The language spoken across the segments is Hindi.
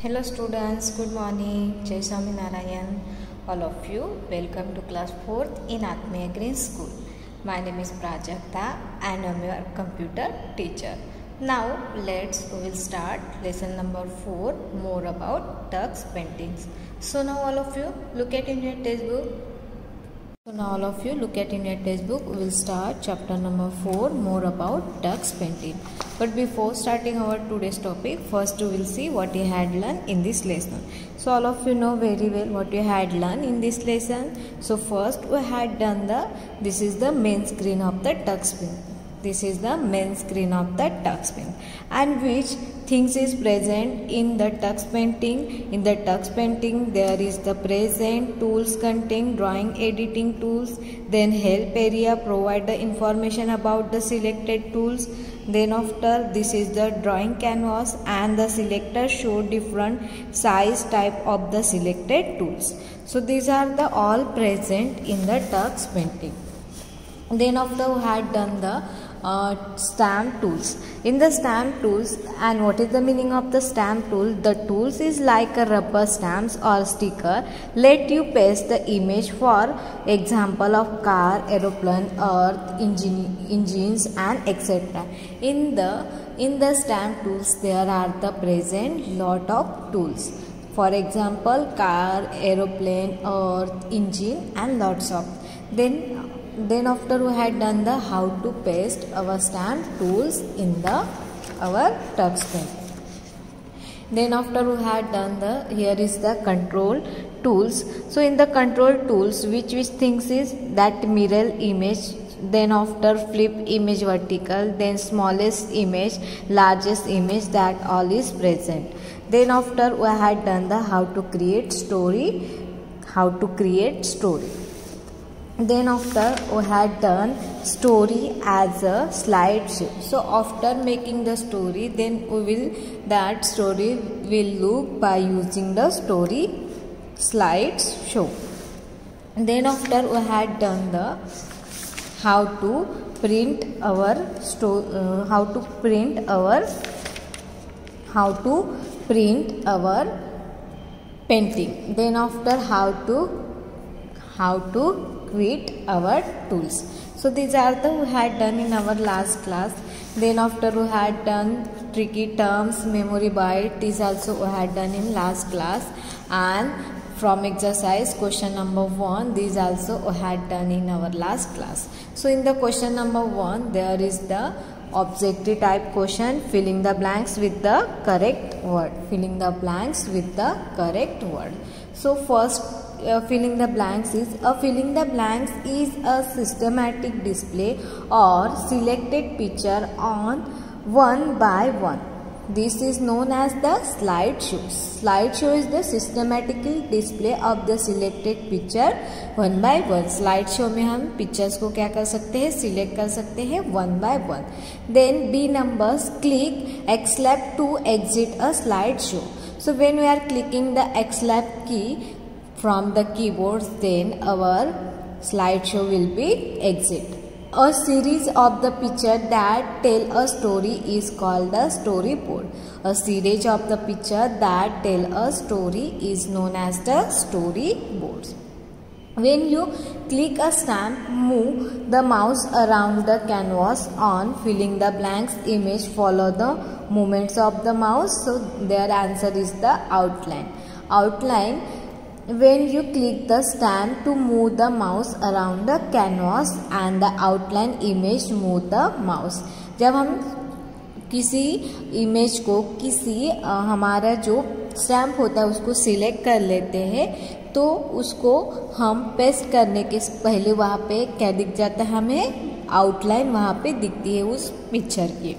Hello students, good morning. Jai Swami Narayan. All of you, welcome to class 4th in Atmeya Green School. My name is Prajakta and I am your computer teacher. Now let's we will start lesson number 4 more about tux paintings. So now all of you look at in your textbook so now all of you look at in your textbook. We will start chapter number 4 more about tux painting. But before starting our today's topic, first we will see what you had learned in this lesson. So all of you know very well what you had learned in this lesson. So first we had done the, this is the main screen of the tux painting this is the main screen of the tux painting and which things is present in the tux painting. In the tux painting there is the present tools contain drawing editing tools then help area provide the information about the selected tools. Then after this is the drawing canvas and the selector show different size type of the selected tools. So these are the all present in the tux painting. Then after we had done the uh, stamp tools. In the stamp tools and what is the meaning of the stamp tool? The tools is like a rubber stamps or sticker. Let you paste the image for example of car, aeroplane, earth, engine, engines and etc. In the in the stamp tools there are the present lot of tools. For example car, aeroplane, earth, engine and lots of. Then then after we had done the how to paste our stamp tools in the our pen. Then after we had done the here is the control tools. So in the control tools which which things is that mirror image then after flip image vertical then smallest image largest image that all is present. Then after we had done the how to create story how to create story then after we had done story as a slideshow. So after making the story then we will that story will look by using the story slides show then after we had done the how to print our sto uh, how to print our how to print our painting. Then after how to how to quit our tools. So these are the we had done in our last class. Then after we had done tricky terms, memory byte is also we had done in last class and from exercise question number 1 these also we had done in our last class. So in the question number 1 there is the objective type question filling the blanks with the correct word filling the blanks with the correct word so first uh, filling the blanks is a filling the blanks is a systematic display or selected picture on one by one this is known as the slideshow. Slideshow is the systematical display of the selected picture one by one. Slideshow में हम pictures को क्या कर सकते हैं select कर सकते हैं one by one. Then B numbers click X lap to exit a slideshow. So when we are clicking the X lap key from the keyboards then our slideshow will be exit. A series of the picture that tell a story is called a storyboard. A series of the picture that tell a story is known as the storyboards. When you click a stamp, move the mouse around the canvas on filling the blanks image, follow the movements of the mouse. So their answer is the outline. Outline when you click the stamp to move the mouse around the canvas and the outline image move the mouse. जब हम किसी इमेज को किसी आ, हमारा जो स्टैम्प होता है उसको सिलेक्ट कर लेते हैं तो उसको हम पेस्ट करने के पहले वहाँ पे क्या दिख जाता है हमें? आउटलाइन वहाँ पे दिखती है उस पिक्चर की।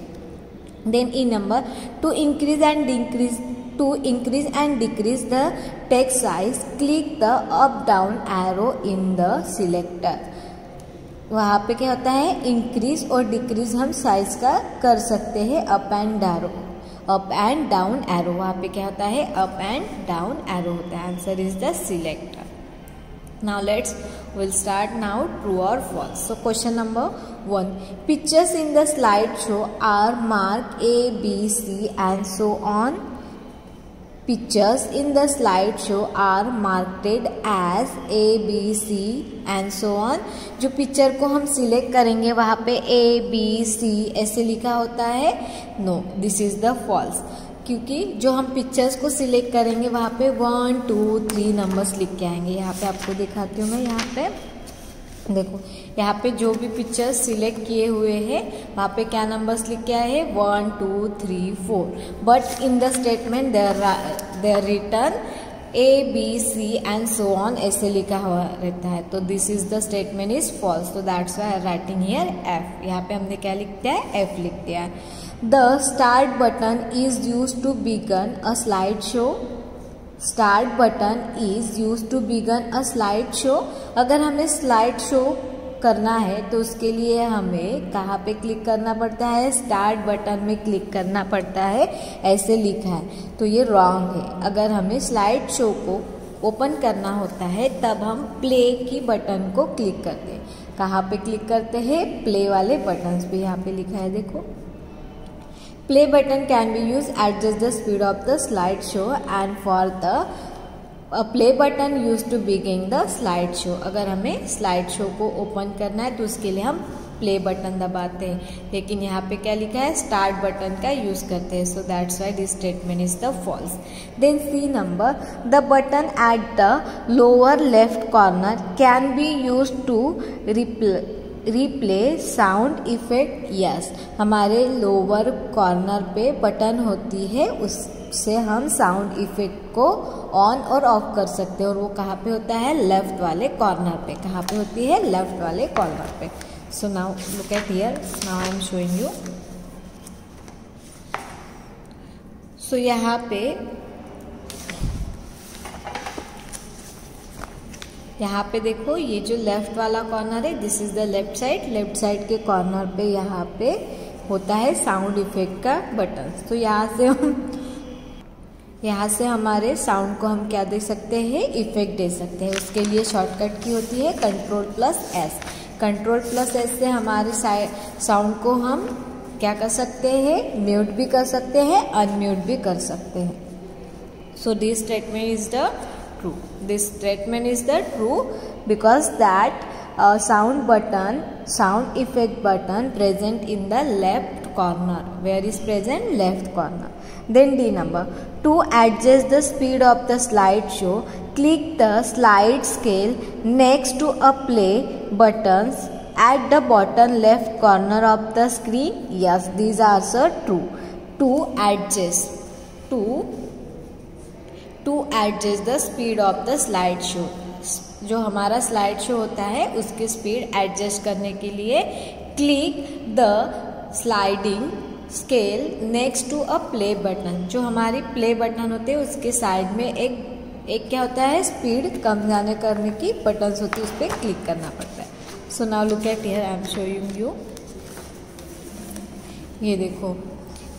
Then E number to increase and decrease to increase and decrease the text size click the up down arrow in the selector वहाँ पे क्या होता है? इंक्रीज और डिक्रीज हम साइज़ का कर सकते हैं up and arrow up and down arrow वहाँ पे क्या होता है? अप एंड डाउन एरो होता है. Answer is the selector now let's will start now true और false so question number one pictures in the slide show are mark A B C and so on Pictures in the slideshow are marked as A, B, C and so on. जो पिक्चर को हम सिलेक्ट करेंगे वहाँ पे A, B, C ऐसे लिखा होता है। No this is the false क्योंकि जो हम पिक्चर्स को सिलेक्ट करेंगे वहाँ पे वन टू थ्री नंबर्स लिख के आएँगे। यहाँ पे आपको दिखाती हूँ मैं यहाँ पे। देखो, यहाँ पे जो भी पिक्चर सिलेक्ट किए हुए हैं, वहाँ पे क्या नंबर्स लिख के आए हैं? One two three four but in the statement there there return A B C and so on ऐसे लिखा हुआ रहता है। तो this is the statement is false तो that's why writing here F यहाँ पे हमने क्या लिख दिया है? एफ़ लिख दिया है। The start button is use to begin a slide show start button is use to begin a slide show अगर हमें स्लाइड शो करना है तो उसके लिए हमें कहाँ पे क्लिक करना पड़ता है? स्टार्ट बटन में क्लिक करना पड़ता है। ऐसे लिखा है। तो ये रॉन्ग है। अगर हमें स्लाइड शो को ओपन करना होता है, तब हम प्ले की बटन को क्लिक करते हैं। कहाँ पे क्लिक करते हैं? प्ले वाले बटन्स भी यहाँ पे लिखा है, देखो। Play button can be used adjust the speed of the slideshow and for the play button used to begin the slide show अगर हमें स्लाइड शो को ओपन करना है तो उसके लिए हम प्ले बटन दबाते हैं। लेकिन यहाँ पे क्या लिखा है? स्टार्ट बटन का यूज़ करते हैं। So that's why this statement is the false then C number the button at the lower left corner can be use to replay replay sound effect yes हमारे लोअर कॉर्नर पे बटन होती है, उससे हम साउंड इफ़ेक्ट को ऑन और ऑफ़ कर सकते हैं। और वो कहाँ पे होता है? लेफ़्ट वाले कॉर्नर पे। कहाँ पे होती है? लेफ़्ट वाले कॉर्नर पे। So now look at here now I am showing you so यहाँ पे यहाँ पे देखो, ये जो लेफ़्ट वाला कॉर्नर है this is the left side left side के कॉर्नर पे यहाँ पे होता है साउंड इफ़ेक्ट का बटन तो यहाँ से हम, यहाँ से हमारे साउंड को हम क्या दे सकते हैं? इफ़ेक्ट दे सकते हैं। उसके लिए शॉर्टकट की होती है control plus S control plus S से हमारे साउंड को हम क्या कर सकते हैं? म्यूट भी कर सकते हैं अनम्यूट भी कर सकते हैं। So this statement is the true. This statement is the true because that uh, sound button sound effect button present in the left corner. Where is present? Left corner. Then d number. To adjust the speed of the slideshow click the slide scale next to a play buttons at the bottom left corner of the screen. Yes these are so true. To adjust. To to adjust the speed of the slide show जो हमारा स्लाइड शो होता है, उसकी स्पीड एडजस्ट करने के लिए click the sliding scale next to a play button जो हमारी प्ले बटन होते हैं, उसके साइड में एक एक क्या होता है स्पीड कम जाने करने की बटन होती है, उस पर क्लिक करना पड़ता है. So now look at here I am showing you ये देखो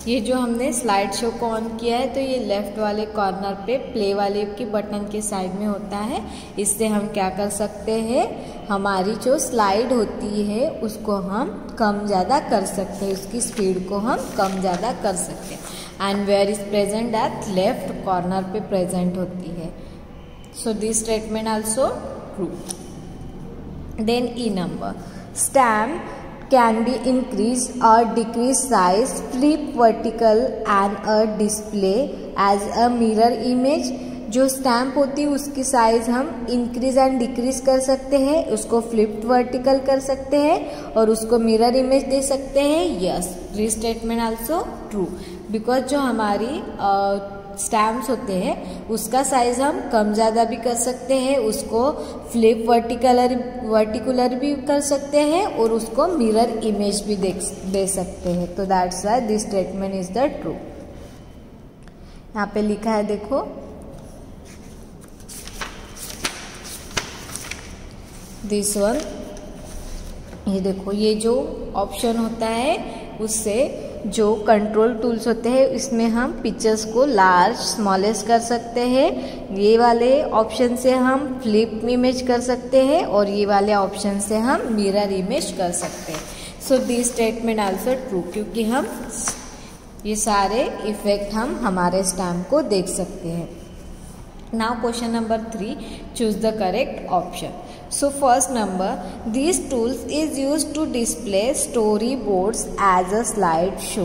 ये जो हमने स्लाइड शो को ऑन किया है तो ये लेफ़्ट वाले कॉर्नर पे प्ले वाले की बटन के साइड में होता है। इससे हम क्या कर सकते हैं? हमारी जो स्लाइड होती है, उसको हम कम ज़्यादा कर सकते हैं। उसकी स्पीड को हम कम ज़्यादा कर सकते हैं। And where is present at left corner पे प्रेजेंट होती है। So this statement also true then E number stamp can be increased or decreased size, flip vertical and a display as a mirror image. जो स्टैम्प होती है उसकी साइज़ हम इंक्रीज एंड डिक्रीज कर सकते हैं। उसको फ्लिप्ड वर्टिकल कर सकते हैं और उसको मिरर इमेज दे सकते हैं। यस री स्टेटमेंट आल्सो ट्रू बिकॉज़ जो हमारी uh, स्टैम्प्स होते हैं, उसका साइज़ हम कम ज़्यादा भी कर सकते हैं, उसको फ्लिप वर्टिकलर वर्टिकुलर भी कर सकते हैं और उसको मिरर इमेज भी दे दे सकते हैं। तो that's why this statement is the true यहाँ पे लिखा है, देखो। दिस वन ये देखो, ये जो ऑप्शन होता है, उससे जो कंट्रोल टूल्स होते हैं, इसमें हम पिक्चर्स को लार्ज स्मॉलेस्ट कर सकते हैं। ये वाले ऑप्शन से हम फ्लिप इमेज कर सकते हैं और ये वाले ऑप्शन से हम मिरर इमेज कर सकते हैं। So this statement also true क्योंकि हम ये सारे इफ़ेक्ट हम हमारे स्टैम्प को देख सकते हैं। Now question number three choose the correct option so first number this tools is use to display story boards as a slide show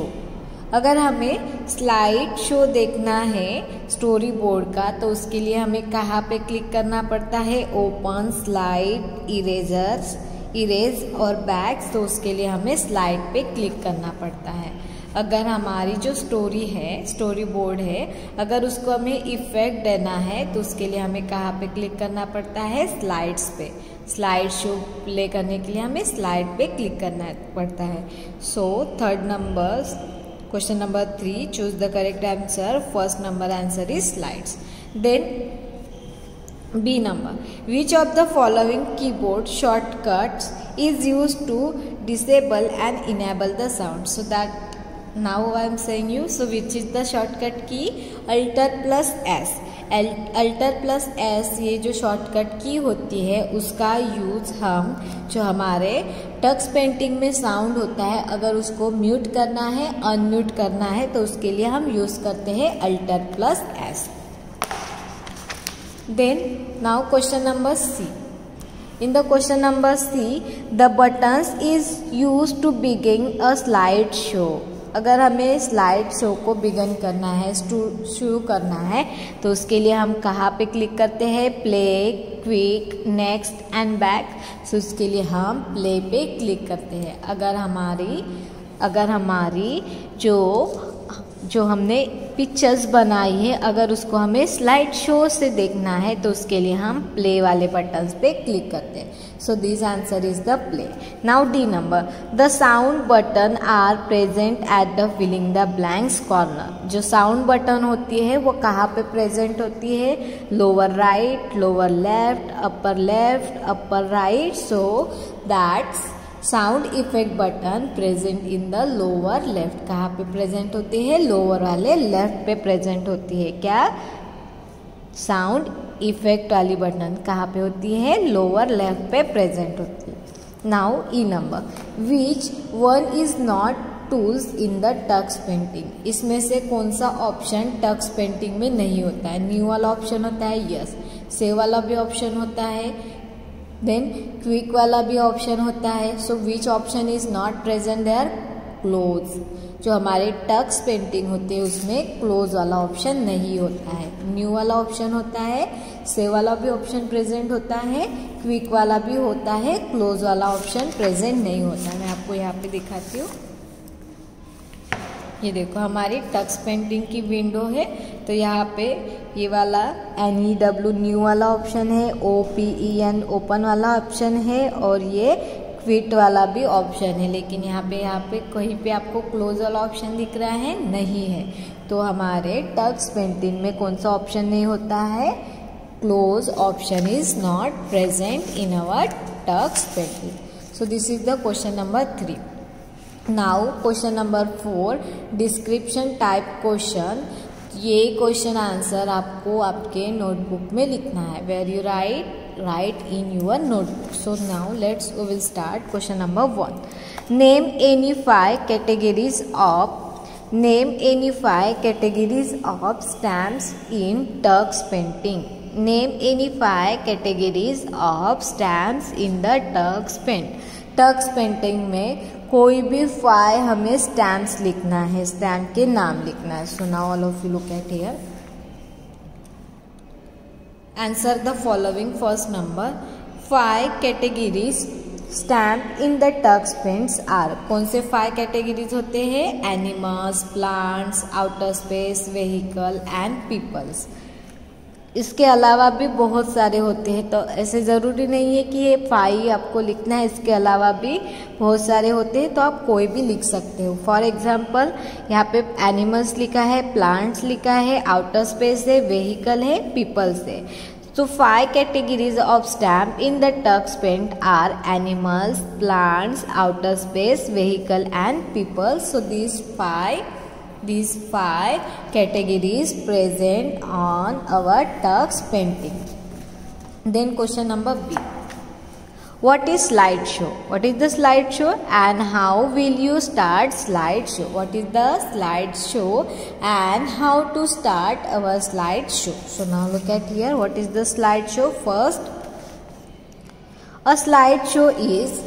अगर हमें स्लाइड शो देखना है स्टोरी बोर्ड का तो उसके लिए हमें कहाँ पे क्लिक करना पड़ता है? ओपन स्लाइड इरेजर्स इरेज और बैग्स तो उसके लिए हमें स्लाइड पे क्लिक करना पड़ता है। अगर हमारी जो स्टोरी है स्टोरी बोर्ड है, अगर उसको हमें इफ़ेक्ट देना है तो उसके लिए हमें कहाँ पे क्लिक करना पड़ता है? स्लाइड्स पे। स्लाइड शो प्ले करने के लिए हमें स्लाइड पे क्लिक करना पड़ता है। So third number question number three choose the correct answer first number answer is slides then B number. Which of the following keyboard shortcuts is used to disable and enable the sound? So that now I am saying you so which is the shortcut key alter plus S alter plus S ये जो शॉर्टकट की होती है, उसका यूज़ हम, जो हमारे टक्स पेंटिंग में साउंड होता है, अगर उसको म्यूट करना है अनम्यूट करना है तो उसके लिए हम यूज़ करते हैं alter plus S then now question number C in the question number C the buttons is use to begin a slide show अगर हमें स्लाइड शो को बिगन करना है शुरू करना है तो उसके लिए हम कहाँ पे क्लिक करते हैं? Play quick next and back so उसके लिए हम प्ले पे क्लिक करते हैं। अगर हमारी अगर हमारी जो जो हमने पिक्चर्स बनाई है, अगर उसको हमें स्लाइड शो से देखना है तो उसके लिए हम प्ले वाले बटन पे क्लिक करते हैं। So this answer is the play now D number the sound button are present at the filling the blanks corner जो साउंड बटन होती है, वो कहाँ पे प्रेजेंट होती है? Lower right lower left upper left upper right so that's sound effect button present in the lower left, कहाँ पे प्रेजेंट होते हैं? लोअर वाले लेफ़्ट पे प्रेजेंट होती है। क्या? साउंड इफ़ेक्ट वाली बटन कहाँ पे होती है? लोअर लेफ़्ट पे प्रेजेंट होती है। Now, E number. Which one is not tools in the Tux painting? इसमें से कौन सा ऑप्शन टक्स पेंटिंग में नहीं होता है? न्यू वाला ऑप्शन होता है, यस। सेव वाला भी ऑप्शन होता है। देन क्विक वाला भी ऑप्शन होता है। So which option is not present there close जो हमारे टक्स पेंटिंग होते हैं, उसमें क्लोज वाला ऑप्शन नहीं होता है। न्यू वाला ऑप्शन होता है से वाला भी ऑप्शन प्रेजेंट होता है क्विक वाला भी होता है क्लोज वाला ऑप्शन प्रेजेंट नहीं होता। मैं आपको यहाँ पे दिखाती हूँ। ये देखो, हमारी टक्स पेंटिंग की विंडो है तो यहाँ पे ये वाला एन ई डब्ल्यू न्यू वाला ऑप्शन है O P E N open वाला ऑप्शन है, और ये क्विट वाला भी ऑप्शन है। लेकिन यहाँ पे यहाँ पे कहीं पे आपको क्लोज वाला ऑप्शन दिख रहा है, नहीं है। तो हमारे टक्स पेंटिंग में कौन सा ऑप्शन नहीं होता है? Close option is not present in our Tux painting so this is the question number three now question number four description type question ये क्वेश्चन आंसर आपको आपके नोटबुक में लिखना है। Where you write write in your notebook so now let's we will start question number one name any five categories of name any five categories of stamps in Tux painting name any five categories of stamps in the Tux paint Tux painting में कोई भी फाइव हमें स्टैम्प्स लिखना है स्टैम्प के नाम लिखना है। So all of you look at here answer the following first number five categories stamp in the Tux paints are कौन से फाइव कैटेगरीज होते हैं? Animals plants outer space vehicle and peoples इसके अलावा भी बहुत सारे होते हैं। तो ऐसे ज़रूरी नहीं है कि ये फाई आपको लिखना है, इसके अलावा भी बहुत सारे होते हैं। तो आप कोई भी लिख सकते हो। फॉर एग्ज़ाम्पल यहाँ पे एनिमल्स लिखा है प्लांट्स लिखा है आउटर स्पेस है व्हीकल है पीपल्स है। तो five categories of stamp in the Tux paint are animals plants outer space vehicle and peoples so this five these five categories present on our tux painting. Then question number b. What is slideshow? What is the slideshow and how will you start slideshow? What is the slideshow and how to start our slideshow? So now look at here. What is the slideshow? First a slideshow is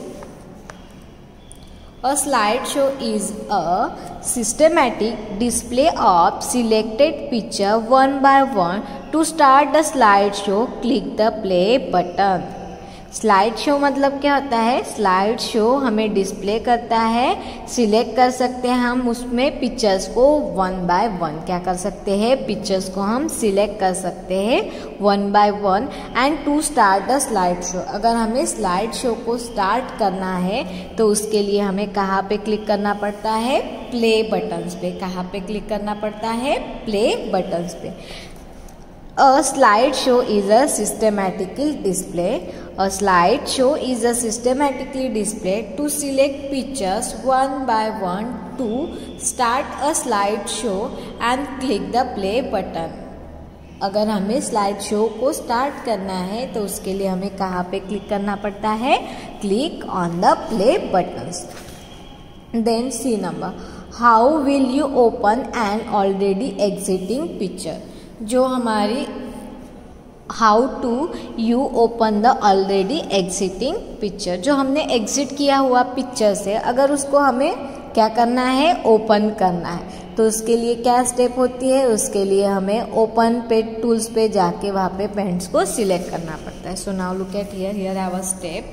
a slideshow is a systematic display of selected picture one by one. To start the slideshow, click the play button. Slide show मतलब क्या होता है? स्लाइड शो हमें डिस्प्ले करता है। सिलेक्ट कर सकते हैं हम उसमें पिक्चर्स को वन बाय वन क्या कर सकते हैं? पिक्चर्स को हम सिलेक्ट कर सकते हैं one by one and two start the slide show अगर हमें स्लाइड शो को स्टार्ट करना है तो उसके लिए हमें कहाँ पे क्लिक करना पड़ता है? प्ले बटन्स पे। कहाँ पे क्लिक करना पड़ता है? प्ले बटन्स पे। A slide show is a systematical display. A slideshow is a systematically display to select pictures one by one to start a slideshow and click the play button. अगर हमें स्लाइड शो को स्टार्ट करना है तो उसके लिए हमें कहाँ पे क्लिक करना पड़ता है click on the play buttons then C number how will you open an already exiting picture जो हमारी how to you open the already exiting picture जो हमने एग्जिट किया हुआ पिक्चर से, अगर उसको हमें क्या करना है? ओपन करना है। तो उसके लिए क्या स्टेप होती है? उसके लिए हमें ओपन पे टूल्स पे जाके वहाँ पे पेंट्स को सिलेक्ट करना पड़ता है। So now look at here here our step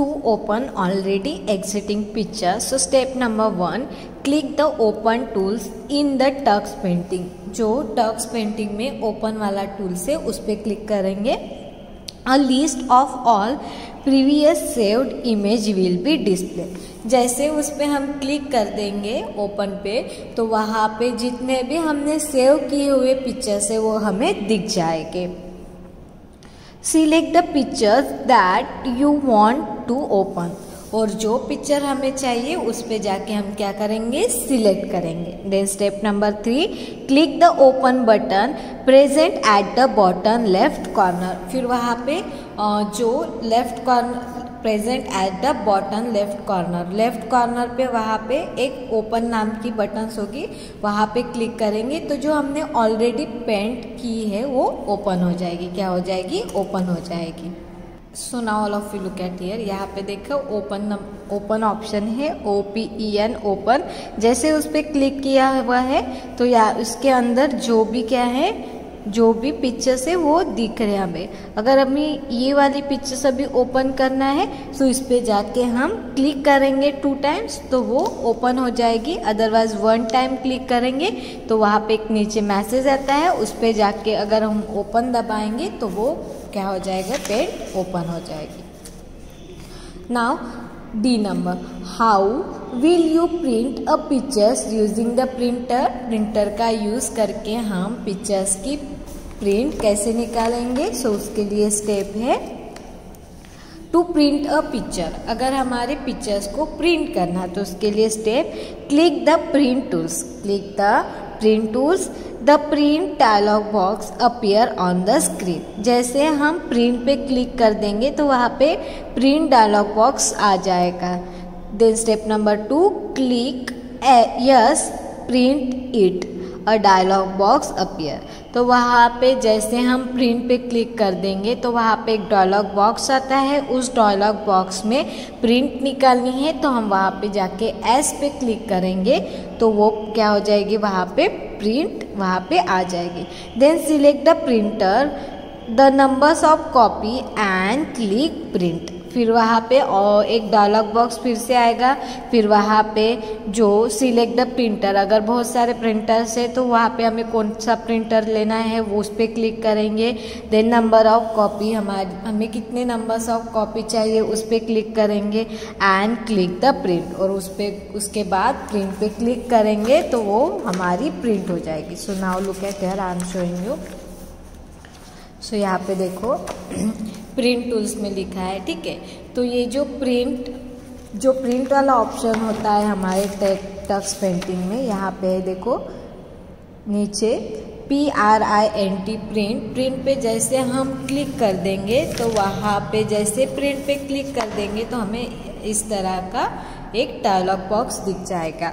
to open already exiting picture so step number one click the open tools in the tux painting जो tux painting में open वाला tools है उस पर click करेंगे a list of all previous saved image will be displayed जैसे उस पर हम क्लिक कर देंगे ओपन पे तो वहाँ पे जितने भी हमने सेव किए हुए पिक्चर्स है वो हमें दिख जाएँगे select the pictures that you want to open और जो पिक्चर हमें चाहिए, उस पर जाके हम क्या करेंगे? सिलेक्ट करेंगे. Then step number three click the open button present at the bottom left corner फिर वहाँ पे जो left corner present at the bottom left corner left corner पे वहाँ पे एक ओपन नाम की बटन्स होगी। वहाँ पे क्लिक करेंगे तो जो हमने ऑलरेडी पेंट की है वो ओपन हो जाएगी। क्या हो जाएगी? ओपन हो जाएगी। So now all of you look at here यहाँ पे देखो ओपन ओपन ऑप्शन है। O P E N open जैसे उस पर क्लिक किया हुआ है तो या उसके अंदर जो भी क्या है जो भी पिक्चर्स है, वो दिख रहे हमें। अगर हमें ये वाली पिक्चर्स अभी ओपन करना है तो इस पर जाके हम क्लिक करेंगे टू टाइम्स तो वो ओपन हो जाएगी। अदरवाइज़ वन टाइम क्लिक करेंगे तो वहाँ पे एक नीचे मैसेज आता है। उस पर जाके अगर हम ओपन दबाएँगे तो वो क्या हो जाएगा? पेड ओपन हो जाएगी। Now D number how will you print a pictures using the printer printer का यूज़ करके हम पिक्चर्स की प्रिंट कैसे निकालेंगे? सो so, उसके लिए स्टेप है टू प्रिंट अ पिक्चर अगर हमारे पिक्चर्स को प्रिंट करना है तो उसके लिए step click the print tools click the print tools the print dialogue box appear on the screen जैसे हम प्रिंट पे क्लिक कर देंगे तो वहाँ पे प्रिंट डायलॉग बॉक्स आ जाएगा। Then step number two click yes print it a dialogue box appear तो वहाँ पे जैसे हम प्रिंट पे क्लिक कर देंगे तो वहाँ पे एक डायलॉग बॉक्स आता है। उस डायलॉग बॉक्स में प्रिंट निकालनी है तो हम वहाँ पे जाके एस पे क्लिक करेंगे तो वो क्या हो जाएगी? वहाँ पे प्रिंट वहाँ पे आ जाएगी। Then select the printer the numbers of copy and click print फिर वहाँ पे और एक डायलॉग बॉक्स फिर से आएगा। फिर वहाँ पे जो सिलेक्ट द प्रिंटर अगर बहुत सारे प्रिंटर्स है तो वहाँ पे हमें कौन सा प्रिंटर लेना है, वो उस पर क्लिक करेंगे। देन नंबर ऑफ़ कॉपी हमारी, हमें कितने नंबर्स ऑफ़ कॉपी चाहिए, उस पर क्लिक करेंगे एंड क्लिक द प्रिंट और उस पर उसके बाद प्रिंट पे क्लिक करेंगे तो वो हमारी प्रिंट हो जाएगी। So now look at here I showing you so यहाँ पे देखो प्रिंट टूल्स में लिखा है, ठीक है? तो ये जो प्रिंट जो प्रिंट वाला ऑप्शन होता है हमारे टेक टक्स पेंटिंग में, यहाँ पे देखो, नीचे P R I N T print print पे जैसे हम क्लिक कर देंगे तो वहाँ पे जैसे प्रिंट पे क्लिक कर देंगे तो हमें इस तरह का एक डायलॉग बॉक्स दिख जाएगा।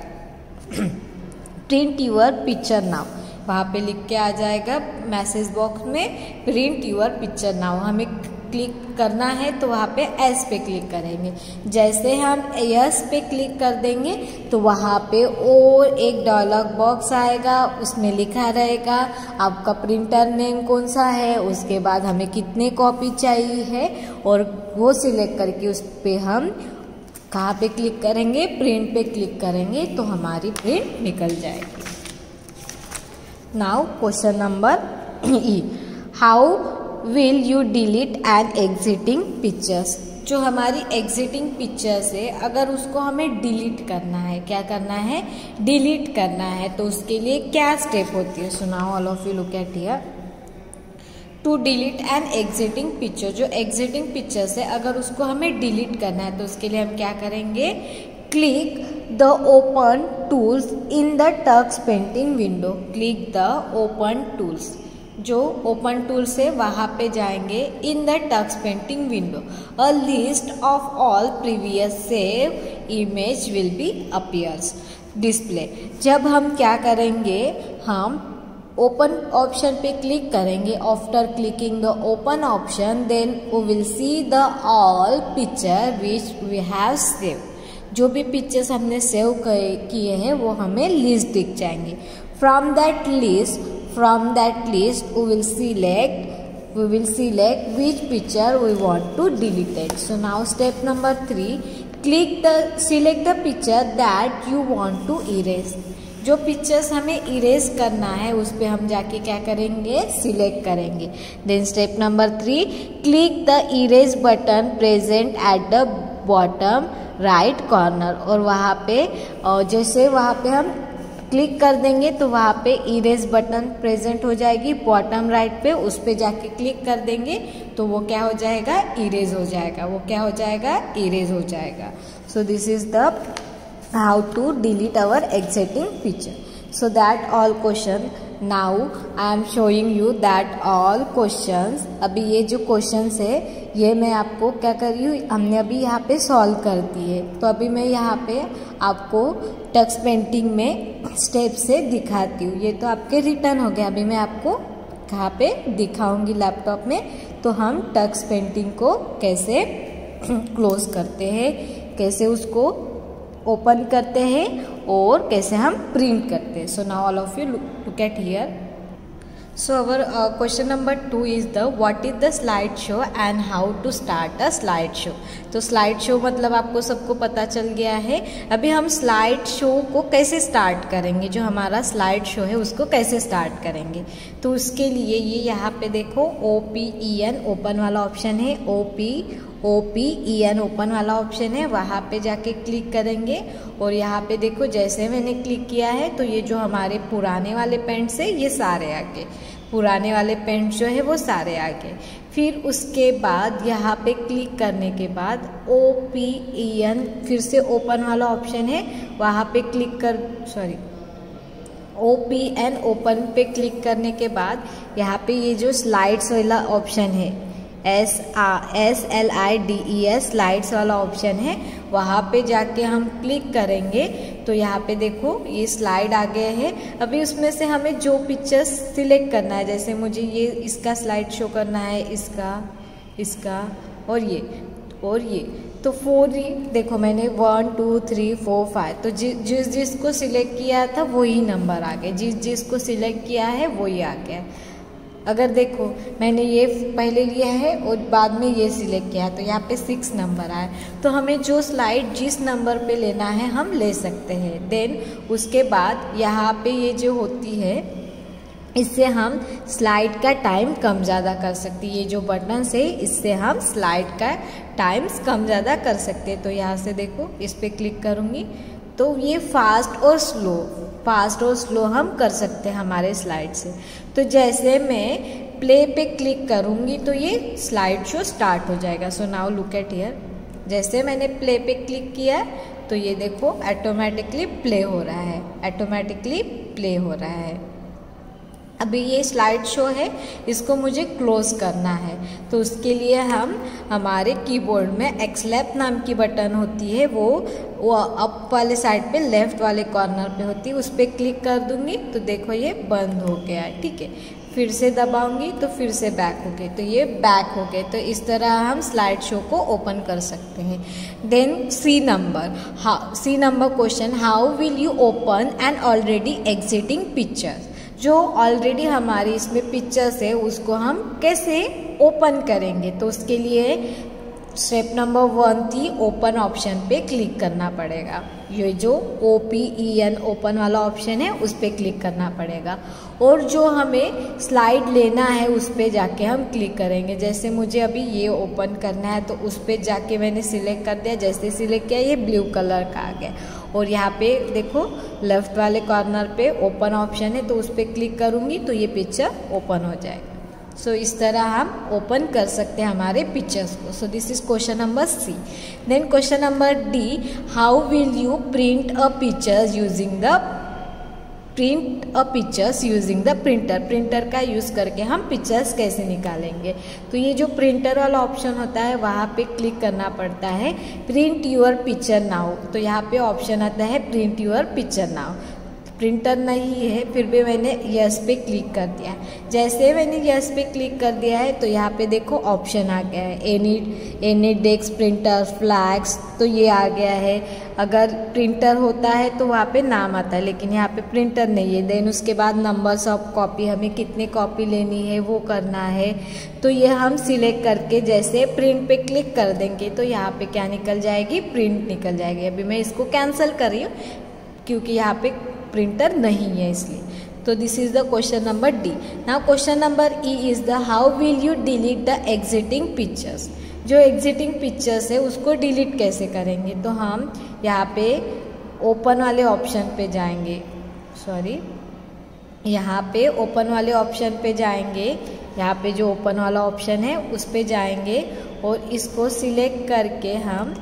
प्रिंट यूर पिक्चर नाउ वहाँ पे लिख के आ जाएगा मैसेज बॉक्स में प्रिंट यूर पिक्चर नाउ हमें क्लिक करना है तो वहाँ पे एस पे क्लिक करेंगे। जैसे हम यस पे क्लिक कर देंगे तो वहाँ पे और एक डायलॉग बॉक्स आएगा, उसमें लिखा रहेगा, आपका प्रिंटर नेम कौन सा है, उसके बाद हमें कितने कॉपी चाहिए है, और वो सिलेक्ट करके उस पर हम कहाँ पे क्लिक करेंगे प्रिंट पे क्लिक करेंगे तो हमारी प्रिंट निकल जाएगी। Now question number E how will you delete and exiting pictures जो हमारी एग्जिटिंग पिक्चर्स है, अगर उसको हमें डिलीट करना है, क्या करना है? डिलीट करना है तो उसके लिए क्या स्टेप होती है? सुनाओ all of you look at here to delete an existing picture जो एग्जिटिंग पिक्चर्स है, अगर उसको हमें डिलीट करना है तो उसके लिए हम क्या करेंगे? Click the open tools in the Tux painting window click the open tools जो ओपन टूल से वहाँ पे जाएँगे in the Tux painting window. A list of all previous save image will be appears display जब हम क्या करेंगे? हम ओपन ऑप्शन पे क्लिक करेंगे। After clicking the open option then we will see the all picture which we have save जो भी पिक्चर्स हमने सेव किए हैं, वो हमें लिस्ट दिख जाएँगे। From that list from that list we will select we will select which picture we want to delete it so now step number 3 click the select the picture that you want to erase जो पिक्चर्स हमें इरेज करना है उस पर हम जाके क्या करेंगे सिलेक्ट करेंगे then step number three click the erase button present at the bottom right corner और वहाँ पे जैसे वहाँ पे हम क्लिक कर देंगे तो वहाँ पे इरेज बटन प्रेजेंट हो जाएगी। बॉटम राइट पे उस पर जाके क्लिक कर देंगे तो वो क्या हो जाएगा? इरेज हो जाएगा। वो क्या हो जाएगा? इरेज हो जाएगा। So this is the how to delete our exiting picture so that all question now I am showing you that all questions, अभी ये जो questions है ये मैं आपको क्या कर रही हूँ? हमने अभी यहाँ पे सॉल्व कर दिए। तो अभी मैं यहाँ पे आपको टक्स पेंटिंग में स्टेप से दिखाती हूँ। ये तो आपके रिटर्न हो गया अभी मैं आपको कहाँ पे दिखाऊँगी लैपटॉप में। तो हम टक्स पेंटिंग को कैसे क्लोज करते हैं, कैसे उसको ओपन करते हैं और कैसे हम प्रिंट करते हैं। So now all of you look at here so our question number two is the what is the slide show and how to start a slide show तो स्लाइड शो मतलब आपको सबको पता चल गया है। अभी हम स्लाइड शो को कैसे स्टार्ट करेंगे? जो हमारा स्लाइड शो है, उसको कैसे स्टार्ट करेंगे? तो उसके लिए ये यहाँ पे देखो O P E N open वाला ऑप्शन है O P O P E N open वाला ऑप्शन है। वहाँ पे जाके क्लिक करेंगे। और यहाँ पे देखो, जैसे मैंने क्लिक किया है तो ये जो हमारे पुराने वाले पेंट्स है, ये सारे आगे। पुराने वाले पेंट जो है, वो सारे आगे। फिर उसके बाद, यहाँ पे क्लिक करने के बाद ओ पी ई एन फिर से ओपन वाला ऑप्शन है। वहाँ पे क्लिक कर sorry O P N open पे क्लिक करने के बाद, यहाँ पे ये जो स्लाइड्स वाला ऑप्शन है S uh S L I D E S slides वाला ऑप्शन है। वहाँ पे जाके हम क्लिक करेंगे। तो यहाँ पे देखो ये स्लाइड आ गए हैं। अभी उसमें से हमें जो पिक्चर्स सिलेक्ट करना है जैसे मुझे ये इसका स्लाइड शो करना है इसका इसका और ये और ये। तो फोर ही देखो मैंने one two three four five तो जि, जिस जिसको सिलेक्ट किया था वही नंबर आ गया। जिस जिसको सिलेक्ट किया है वही आ गया। अगर देखो, मैंने ये पहले लिया है और बाद में ये सिलेक्ट किया है तो यहाँ पे सिक्स नंबर आए तो हमें जो स्लाइड जिस नंबर पे लेना है, हम ले सकते हैं। देन उसके बाद यहाँ पे ये जो होती है, इससे हम स्लाइड का टाइम कम ज़्यादा कर सकते ये जो बटन से इससे हम स्लाइड का टाइम्स कम ज़्यादा कर सकते हैं। तो यहाँ से देखो, इस पर क्लिक करूँगी। तो ये फास्ट और स्लो फास्ट और स्लो हम कर सकते हैं हमारे स्लाइड से। तो जैसे मैं प्ले पे क्लिक करूँगी तो ये स्लाइड शो स्टार्ट हो जाएगा। So now look at here जैसे मैंने प्ले पे क्लिक किया तो ये देखो ऑटोमेटिकली प्ले हो रहा है। ऑटोमेटिकली प्ले हो रहा है। अभी ये स्लाइड शो है, इसको मुझे क्लोज करना है। तो उसके लिए हम, हमारे कीबोर्ड में एक्सलेप नाम की बटन होती है, वो वो अप वाले साइड पे लेफ़्ट वाले कॉर्नर पे होती है, उस पर क्लिक कर दूँगी तो देखो ये बंद हो गया है, ठीक है। फिर से दबाऊँगी तो फिर से बैक हो गए तो ये बैक हो गए तो इस तरह हम स्लाइड शो को ओपन कर सकते हैं। देन सी नंबर हाँ C number question how will you open and already exiting pictures जो ऑलरेडी हमारी इसमें पिक्चर्स है, उसको हम कैसे ओपन करेंगे? तो उसके लिए स्टेप नंबर वन थी ओपन ऑप्शन पे क्लिक करना पड़ेगा। ये जो O P E N open वाला ऑप्शन है, उस पर क्लिक करना पड़ेगा। और जो हमें स्लाइड लेना है, उस पर जाके हम क्लिक करेंगे। जैसे मुझे अभी ये ओपन करना है तो उस पर जाके मैंने सिलेक्ट कर दिया। जैसे सिलेक्ट किया, ये ब्लू कलर का आ गया। और यहाँ पे देखो लेफ़्ट वाले कॉर्नर पे ओपन ऑप्शन है तो उस पर क्लिक करूँगी तो ये पिक्चर ओपन हो जाएगा। सो so, इस तरह हम ओपन कर सकते हैं हमारे पिक्चर्स को। So this is question number C then question number D how will you print a pictures using the print a pictures using the printer printer का यूज़ करके हम पिक्चर्स कैसे निकालेंगे? तो ये जो प्रिंटर वाला ऑप्शन होता है, वहाँ पे क्लिक करना पड़ता है प्रिंट यूर पिक्चर नाउ तो यहाँ पे ऑप्शन आता है print your picture now printer नहीं है, फिर भी मैंने यस पे क्लिक कर दिया है। जैसे मैंने यस पे क्लिक कर दिया है तो यहाँ पे देखो ऑप्शन आ गया है। Any any desk printer flags तो ये आ गया है। अगर प्रिंटर होता है तो वहाँ पे नाम आता है, लेकिन यहाँ पे प्रिंटर नहीं है। देन उसके बाद नंबर्स ऑफ़ कॉपी हमें कितने कॉपी लेनी है, वो करना है। तो ये हम सिलेक्ट करके जैसे प्रिंट पे क्लिक कर देंगे तो यहाँ पे क्या निकल जाएगी? प्रिंट निकल जाएगी। अभी मैं इसको कैंसिल कर रही हूँ, क्योंकि यहाँ पे प्रिंटर नहीं है इसलिए। तो this is the question number D now question number E is the how will you delete the existing pictures जो एग्जिटिंग पिक्चर्स है, उसको डिलीट कैसे करेंगे? तो हम यहाँ पे ओपन वाले ऑप्शन पे जाएँगे। सॉरी यहाँ पे ओपन वाले ऑप्शन पे जाएँगे। यहाँ पे जो ओपन वाला ऑप्शन है, उस पर जाएँगे और इसको सिलेक्ट करके हम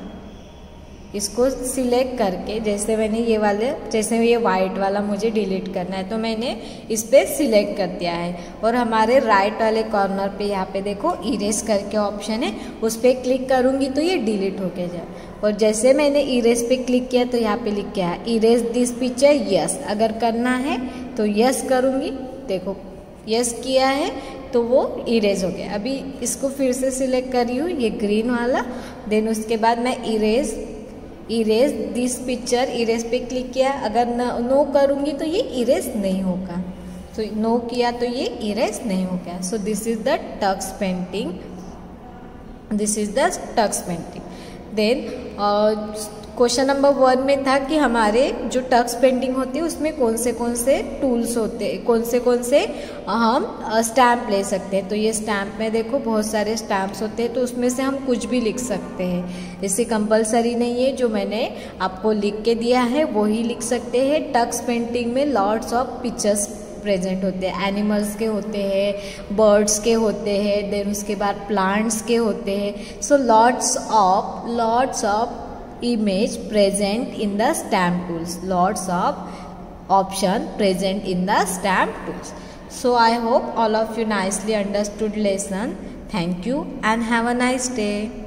इसको सिलेक्ट करके जैसे मैंने ये वाले, जैसे ये वाइट वाला मुझे डिलीट करना है तो मैंने इस पर सिलेक्ट कर दिया है। और हमारे राइट वाले कॉर्नर पे यहाँ पे देखो इरेज करके ऑप्शन है, उस पर क्लिक करूँगी तो ये डिलीट होके जाए। और जैसे मैंने इरेज पे क्लिक किया तो यहाँ पे लिख आया इरेज दिस पिक्चर यस अगर करना है तो यस करूँगी। देखो यस किया है तो वो इरेज हो गया। अभी इसको फिर से सिलेक्ट कर रही हूँ, ये ग्रीन वाला। देन उसके बाद मैं erase erase this picture erase पे क्लिक किया। अगर न नो करूँगी तो ये इरेज नहीं होगा। तो नो किया तो ये इरेज नहीं होगा। So this is the Tux painting this is the Tux painting then question number one में था कि हमारे जो टक्स पेंटिंग होती है, उसमें कौन से कौन से टूल्स होते हैं कौन से कौन से हम स्टैम्प ले सकते हैं। तो ये स्टैम्प में देखो बहुत सारे स्टैम्प्स होते हैं तो उसमें से हम कुछ भी लिख सकते हैं। जैसे कंपलसरी नहीं है, जो मैंने आपको लिख के दिया है, वही लिख सकते हैं। टक्स पेंटिंग में लॉर्ड्स ऑफ़ पिक्चर्स प्रेजेंट होते हैं। एनिमल्स के होते हैं, बर्ड्स के होते हैं, देन उसके बाद प्लांट्स के होते हैं। So lots of lots of image present in the stamp tools. Lots of option present in the stamp tools. So i hope all of you nicely understood lesson. Thank you and have a nice day